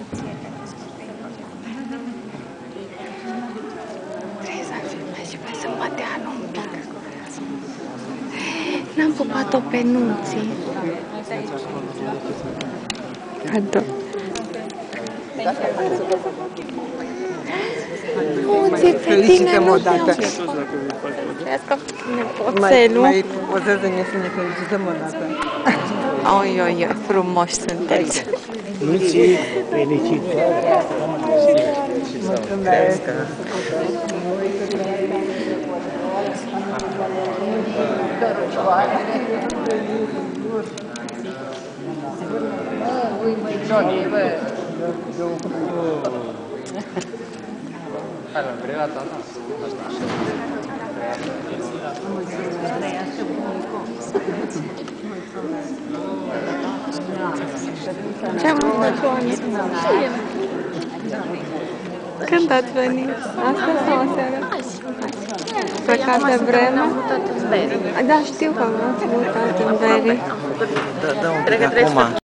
Trebuie să filmez și mai să mă dea un pic. N-am pupat-o pe nuții. Ado. Nuții, pe tine nu te-am Vezi că nepoțelul. Mai pozează-ne să ne felicităm o dată. Oi, oi, oi, frumoși sunteți. Luții, felicitări! Mulțumesc! Ce am făcut? Când ați venit? Asta sau aseară? Plecat de vreme? Da, știu că ați mutat în Beri. Da, da, un pic acum.